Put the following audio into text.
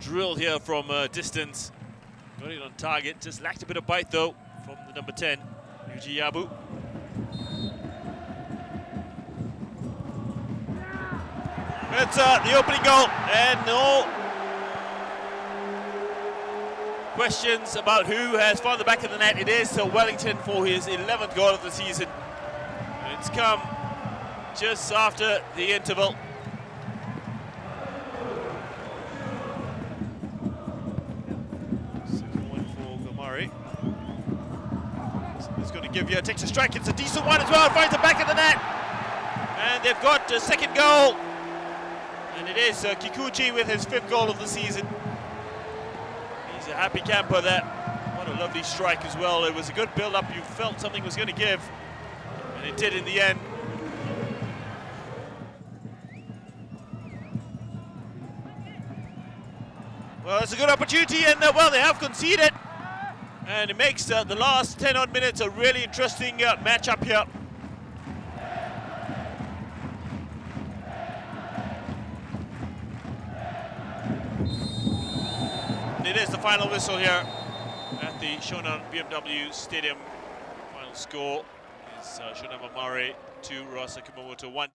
drill here from uh, distance. Got it on target. Just lacked a bit of bite though from the number 10, Yuji Yabu. It's uh, the opening goal, and no questions about who has found the back of the net. It is uh, Wellington for his 11th goal of the season. It's come just after the interval. Second one for Gomari. It's going give you a takes a strike. It's a decent one as well. Finds the back of the net. And they've got a second goal. And it is uh, Kikuchi with his fifth goal of the season. He's a happy camper there. What a lovely strike as well. It was a good build-up. You felt something was going to give. And it did in the end. Well, it's a good opportunity, and uh, well, they have conceded. And it makes uh, the last 10 odd minutes a really interesting uh, matchup here. It is the final whistle here at the Shonan BMW Stadium. Final score is uh, Shonan Bellmare 2, Roasso Kumamoto 1.